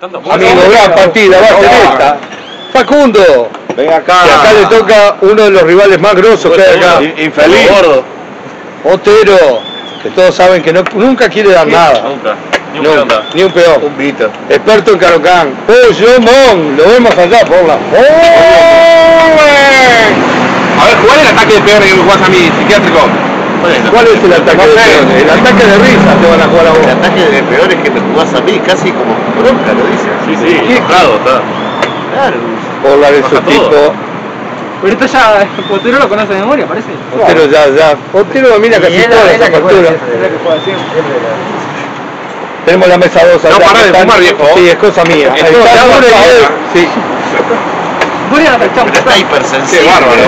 Amigo, gran partida, va a ser esta. Facundo. Ven acá. Y acá le toca uno de los rivales más grosos que hay acá. Infeliz. Gordo. Otero, que todos saben que no, nunca quiere dar nada. Nunca. Ni un No, peón da. ni un peón. Un Vito. Experto en Carocán. ¡Oh, Mon! Lo vemos allá por la. A ver, ¿cuál es el ataque de peor que me jugás a mí, psiquiátrico? ¿Cuál es el ataque No de peones? El ataque de risa te van a jugar a vos. El ataque de peor es que me jugás a mí, casi como bronca, lo dice. Sí, sí, enojado está. Claro. Por la de su Baja todo. tipo. Pero esto ya, Otero lo conoce de memoria, parece. Otero ya, ya. Otero domina casi toda esa factura. Tenemos la mesa 2 No, pará de fumar, viejo. Sí, es cosa mía. Es está. Sí. Voy a tachar. Está hipersensible. Qué bárbaro.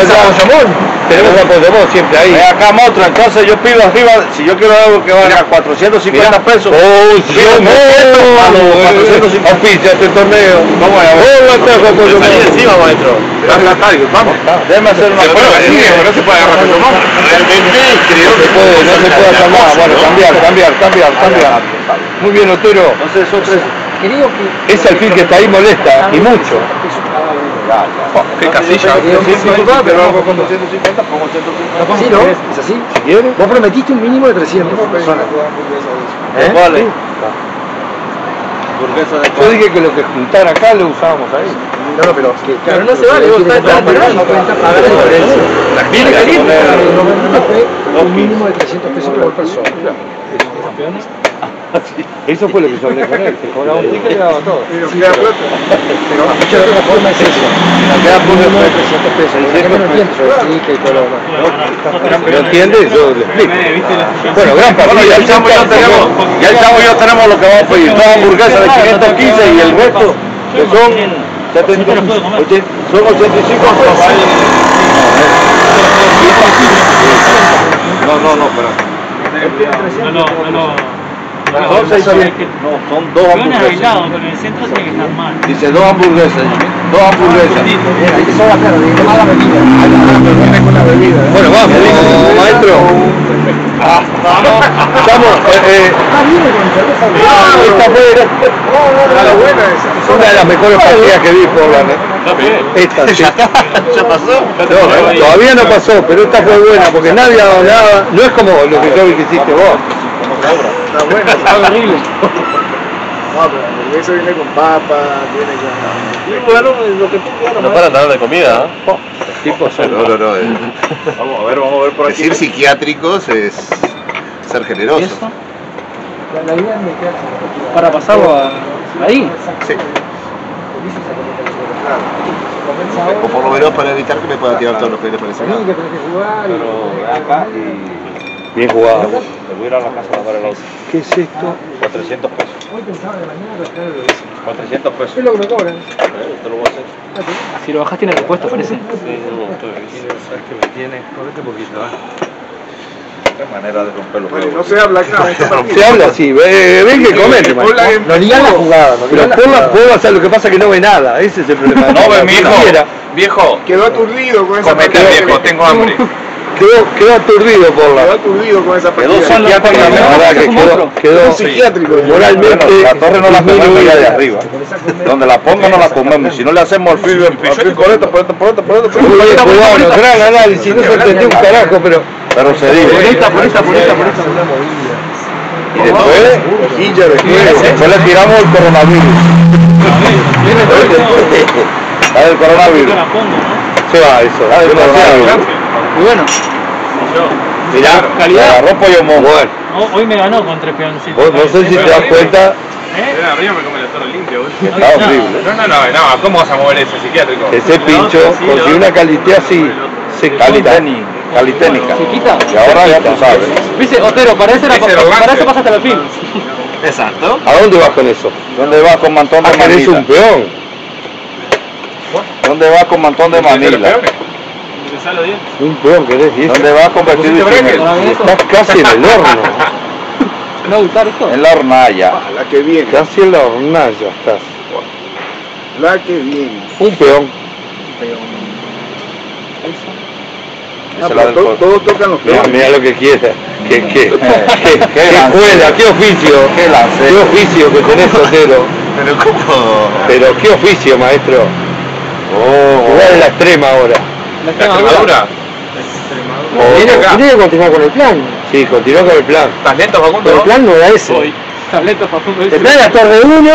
Allá. Tenemos a Podemos siempre ahí. Acá, monstruo, entonces yo pido arriba, si yo quiero algo que valga 450 pesos, ¡Oh, Pido Dios esto a los 450. Auspicia este torneo. Vamos a ver. ¡Oh, la encima, maestro. Vamos. Déjame hacer una prueba. no se puede agarrar más. Realmente creo No se puede, no se puede hacer nada. Bueno, cambiar, cambiar, cambiar, cambiar. Muy bien, Otero. Entonces que. Ese alfil que está ahí molesta, y mucho. Qué casilla. pero hago con 250, pongo 150. Sí, ¿no? ¿Es así? Si. Vos prometiste un mínimo de 300 personas. ¿Eh? Vale. Burguesa de Yo dije que lo que juntara acá lo usábamos ahí. No, no, pero. Que, claro, no se vale, vos estás esperando. A ver la. Un mínimo de 300 pesos por persona. Eso fue lo que yo hablé con él. Que cobraba un ticket y le daba todo. Pero queda plata. Pero dicho de otra forma es eso. Queda Un mínimo de 300 pesos. Y que no entiendo del ticket y todo lo demás. ¿Lo entiende? Yo le explico. Bueno, gran Bueno, partida. ya el chamo y yo tenemos, ya el chamo yo tenemos lo que vamos a pedir. Dos hamburguesas de 515 y el resto que son 70, ochen- son 85 pesos. No, no, no, espera. No, no, no, no. Son no, son dos hamburguesas. aislados, pero en el centro tiene que estar mal. Dice dos hamburguesas, dos hamburguesas. Tomar la bebida. la bebida. Bueno, vamos, maestro. Estamos, eh, eh, Ah, esta fue una de las mejores partidas que vi por la Esta, sí. ¿Ya pasó? No, todavía no pasó, pero esta fue buena porque nadie hablaba. No es como lo que yo vi que hiciste vos. Está bueno, está horrible. No, pero eso viene con papa, viene con... Y bueno, lo que tú quieras. No para nada de comida, ¿eh? Tipo, son- No, no, no. eh. Vamos a ver, vamos a ver por aquí. Decir psiquiátricos es ser generoso. La, la idea es meterse. Para pasarlo a ahí. Sí. O por lo menos para evitar que me pueda tirar todos los jugar. y- acá y Bien jugado. Me voy a ir a la casa a lavar el auto. ¿Qué es esto? 400 pesos. Hoy pensaba de mañana décimo. 400 pesos. Es lo que me cobran. Eh, Te lo voy a hacer. Si lo bajas tiene repuesto, parece. Sí, no, estoy. ¿Sabes que me tiene? Correte poquito, Qué manera de romper los Bueno, no se habla acá. partida. Se habla así, ve- ven que maestro. en No digan la jugada, no Pero la jugada. lo que pasa es que no ve nada, ese es el problema. No ve, viejo. Viejo, Quedó aturdido con esa comete viejo, tengo hambre. Quedó, quedó aturdido por Quedó la. aturdido con esa Quedó partida. son los La verdad que quedó, quedó psiquiátrico. moralmente. Bueno, la torre no la comemos ya de arriba. Donde la ponga no la comemos. Si no le hacemos el fil, el fil por esto, por esto, por esto, por esto, jugado, gran análisis, no se entendió un carajo, pero. Pero se dice. Por esta, por esta, por esta, por esta. Y después, después. le tiramos el coronavirus. Del Yo coronavirus. Se va eso. La. Y bueno, Mirá, calidad. Agarró pollo momo. No, hoy me ganó con tres peoncitos. vos no sé si te das cuenta. ¿Eh? Arriba me come la torre limpia, Está horrible. No, no, no, no, ¿cómo vas a mover ese psiquiátrico? Ese pincho consiguió una calidad así. Se Caliténica. Caliténica. Chiquita. Y ahora ya tú sabes. Viste, Otero, para eso, era, para eso pasaste al fin. Exacto. ¿A dónde vas con eso? ¿Dónde vas con mantón Ah, de que eres un manila? peón. ¿Dónde vas con mantón de manila? Un peón que eres. y eso. ¿Dónde vas con vestido de chinel? Estás casi en el horno. ¿Me va a gustar esto? En la hornalla. Ah, La que viene. Casi en la hornalla estás. La que viene. Un peón. Esa Ah, es la pero del to- cor- todos tocan los Mira, peones. mira lo que quiera. ¿Qué, qué, qué, qué escuela, qué oficio? Qué lance. ¿Qué oficio que tenés, Otero? Pero como... Pero qué oficio, maestro. Oh. Jugar en la extrema ahora. La ¿La extrema Extremadura? Tiene, acá. tiene que continuar con el plan. Sí, continúa con el plan. ¿Estás lento, Pero Facundo? el plan no era ese. Hoy. Tableta Facundo El plan era Torre 1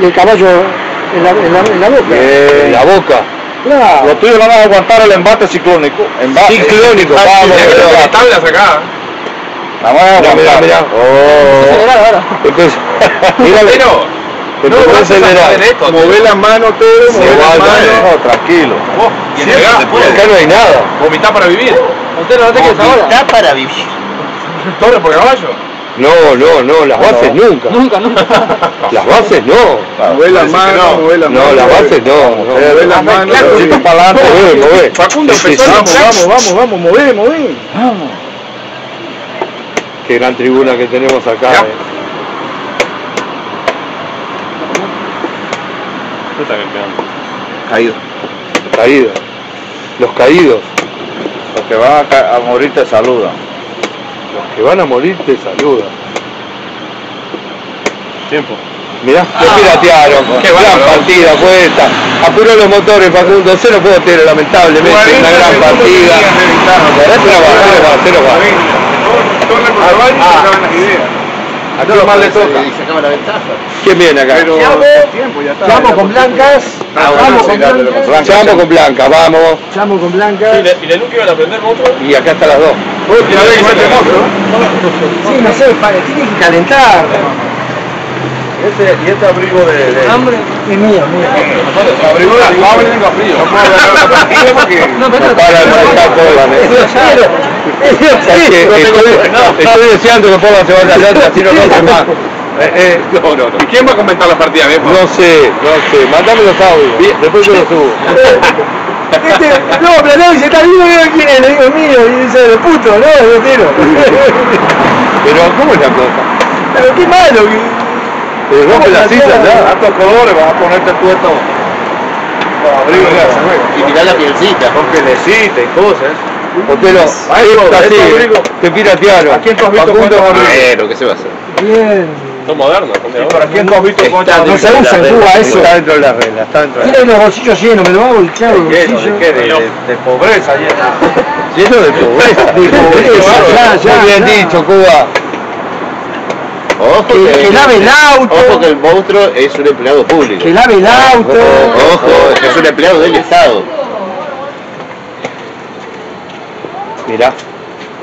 y el caballo en la, en la, en la boca. En la boca. Claro. Los tuyos no van a aguantar el embate ciclónico. Embate. Ciclónico, vamos. Pero las tablas acá. La van a Mirá, mirá, aguantar. mirá. Oh. Mira, Pero, empezó no a vas a acelerar. hacer esto. Mover la mano, Teo, Se mover la va, mano. dale. No, tranquilo. Vos, y Sí. Acá no hay nada. Vomitá para vivir. Montero, no te quedes ahora. Está para vivir. Torre por caballo. No, no, no, las bases nunca. Nunca, nunca. Las bases no. Mover la mano, mover la mano. No, las bases no. no. Mover la mano, claro, dedito sí. para adelante. Mover, mover. Facundo Sí, empezó sí, a sí. Vamos, vamos, vamos, vamos, mover, mover. Qué gran tribuna que tenemos acá. Ya. eh. Caído. Caídos. Los caídos. Los que van a, ca- a morir te saludan. Los que van a morir te saludan. Tiempo. Mirá, lo piratearon. Qué gran partida fue esta. Apuró los motores Facundo, cero puntero lamentablemente, una gran partida. Torre por ¿A quién más le toca? Y se acaba la ventaja. ¿Quién viene acá? Pero Llamo, tiempo ya está. llamo con blancas, Ah, bueno, llamo sí, con blancas, Llamo con Blanca, vamos. llamo con blancas. ¿Y la iban a prender monstruo? Y acá están las dos. Vez que monstruo. Sí, no sé, tiene que calentar. Este, y este abrigo de... de- Hambre. Es mío, mío. Abrigo la abre tengo frío. No puedo hablar la partida porque. No, pero para de eh. Es que estoy, deseando que pongan se vaya adelante, así no rompe más. Eh, eh, No, no, no. ¿Y quién va a comentar la partida, no sé, no sé, mandame los audios, después yo los subo. Este, no, pero no, dice, está vivo, ¿quién es? Le digo, mío, y dice, de puto, no, de tiro. Pero, ¿cómo es la cosa? Pero qué malo, que- ¿Te rompe la silla ya? Tantos colores, vas a ponerte tú esto. Abrigo ya, Y tirar la pielcita. Con pielecita y cosas. Otelo, ahí está, este sí, abrigo. te piratearon. ¿A quién tú has visto Rodríguez. Bueno, ¿qué se va a hacer? Bien. Son modernos. ¿Y para quién tú has visto cuántos No se usa en Cuba eso. Está dentro de la regla, está dentro de la Tiene los bolsillos llenos, me lo va a voltear los Lleno, ¿de bolsillos. qué? De, de, de pobreza lleno. Lleno de pobreza. De pobreza, ya, ya, Muy bien dicho, Cuba. Ojo Que, que lave el auto, Ojo que el monstruo es un empleado público. que lave el auto. Ojo, es un empleado del Estado. Mirá,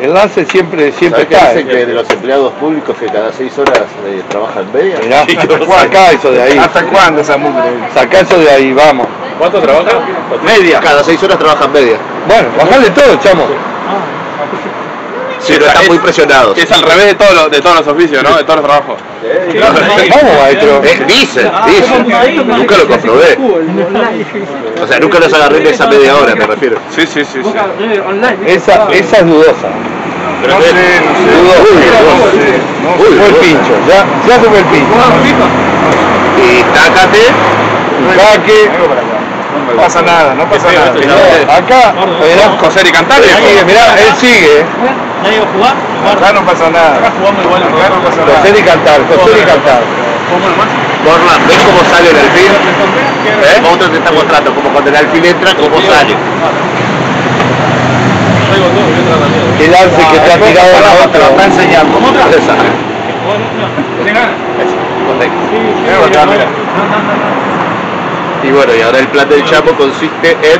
el lance siempre, siempre ¿Sabes qué cae. dicen que de los empleados públicos que cada seis horas eh, trabajan media? Mirá, sacá eso de ahí. ¿Hasta cuándo esa mugre? Sacá eso de ahí, vamos. ¿Cuánto trabaja? Media. Cada seis horas trabajan media. Bueno, bajale todo, chamo. Sí, pero están muy presionados. Que es al revés de todos los, de todos los oficios, ¿no? De todos los trabajos. Vamos, maestro. Eh, dicen, dicen. Nunca lo comprobé. O sea, nunca los agarré en esa media hora, me refiero. Sí, sí, sí. sí. Online. Esa, esa es dudosa. Pero no sé, Dudosa. Uy, Fue el pincho, ya, ya se fue el pincho. Y tácate. Jaque. no pasa nada, no pasa nada. Acá, Coser y cantar, mirá, él sigue. ¿Nadie va a jugar? Acá no pasa nada. Acá jugamos igual. Acá no pasa nada. Coser y cantar, coser y cantar. Jugamos nomás. Borland, ¿ves cómo sale el alfil? ¿Eh? Otro te está mostrando, como cuando el alfil entra, cómo sale. El lance que te ha tirado a la Te lo está otra. enseñando. ¿Cómo te Jugar, no. ¿Tiene ganas? Correcto. No, no, no, no. Y bueno, y ahora el plan del Chapo consiste en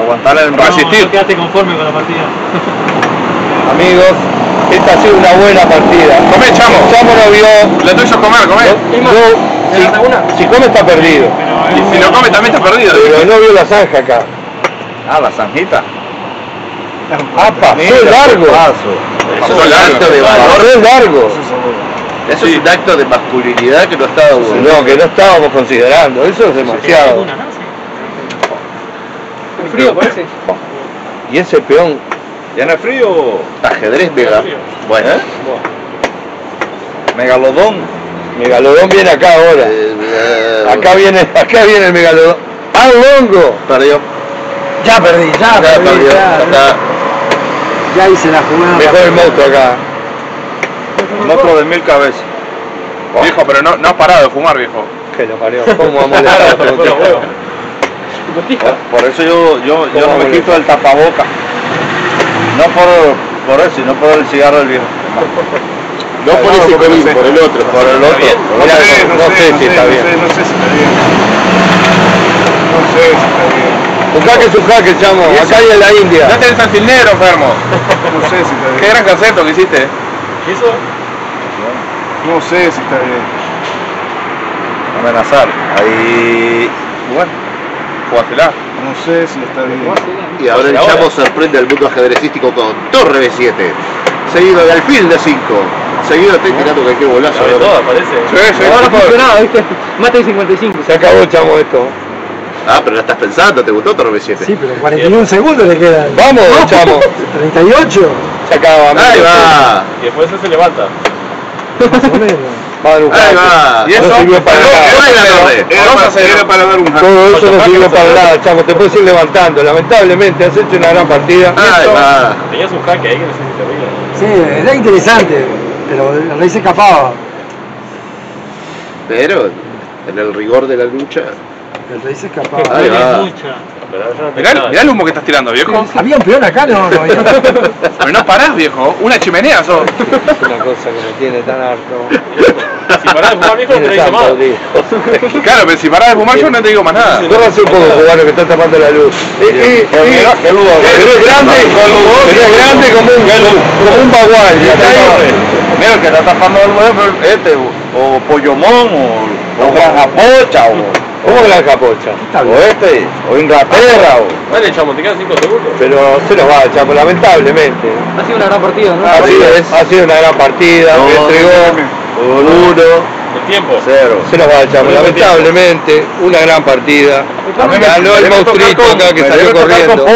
Aguantar el No, resistir. no quedaste conforme con la partida. Amigos, esta ha sido una buena partida. Come, chamo. Chamo no vio. Lo tuyo es comer, comer. No, si, si come está perdido. Y si no come también está perdido. Pero no vio la zanja acá. Ah, la zanjita. Ah, pasó largo. Eso Pasó es un largo. acto de valor. Pasó largo. Eso es un acto de masculinidad que no estaba bueno. No, que no estábamos considerando. Eso es demasiado. Frío parece. Y ese peón. ¿Ya es frío? Ajedrez mega. Bueno, ¿eh? Megalodón. Megalodón viene acá ahora. Eh, Acá viene, acá viene el megalodón. ¡Ah, longo! perdió. Ya perdí, ya, Ya perdí, perdió. ya, Está ya hice la jugada. Mejor el monstruo acá. monstruo de mil cabezas. Viejo, pero no, no has parado de fumar, viejo. Que lo parió. ¿Cómo vamos a molestar Pero fuera huevo. Por, por eso yo, yo, yo no me quito el tapaboca. No por, por eso, sino por el cigarro del viejo. No por ese camino, por el otro. Por el otro. bien? por el otro. no sé si está bien. No sé si está bien. No sé si está bien. Un jaque es un jaque, chamo. Acá hay en la India. Ya tenés al Negro, enfermo. No sé si está bien. Qué gran concepto que hiciste. ¿Y eso? No sé si está bien. Amenazar. Ahí. Bueno, jugátela. No sé si está bien. Y ahora el. Chamo sorprende al mundo ajedrecístico con Torre B7, seguido de Alfil de 5, seguido estoy tirando cualquier bolazo. Sabe todo, parece. Sí, sí. Ahora funcionaba, ¿viste? Mate de 55. Se acabó, chamo, esto. Ah, pero la estás pensando, ¿te gustó Torre B7? Sí, pero 41 segundos le quedan. Vamos, chamo. 38, Se acaba. Ahí va, Y después se levanta. más o menos. Va a dar un jaque. Y eso No sirvió para nada. Buena torre. Era para, era para dar un hack. Todo eso no sirvió para nada, chamo. Te puedes ir levantando. Lamentablemente has hecho una gran partida. Tenías un jaque ahí que no sé si te veía. Sí, era interesante, pero el rey se escapaba. Pero en el rigor de la lucha, El rey se escapaba. Pero no Mirá, el humo que estás tirando, viejo. ¿Había un peón acá? No, no. Pero no parás, viejo. Una chimenea sos. Es una cosa que me tiene tan harto. Si parás de fumar viejo, no te tan más. podrido. Claro, pero si parás de fumar yo no te digo más nada. Córranse un poco, cubano, que está tapando la luz. Y, pero es grande, pero es grande como un, como un bagual. Mira, el que está tapando el huevo es este, o, Pollomón, o, o Juan Japocha, o, ¿Cómo la capocha? o este, o Inglaterra, o... Dale, chamo, te quedan 5 segundos. Pero se nos va, chamo, lamentablemente. Ha sido una gran partida, ¿no? Así es, ha sido una gran partida, No, me entregó uno, El tiempo. cero. se nos va, chamo, lamentablemente, una gran partida. Ganó el monstruito acá que salió corriendo.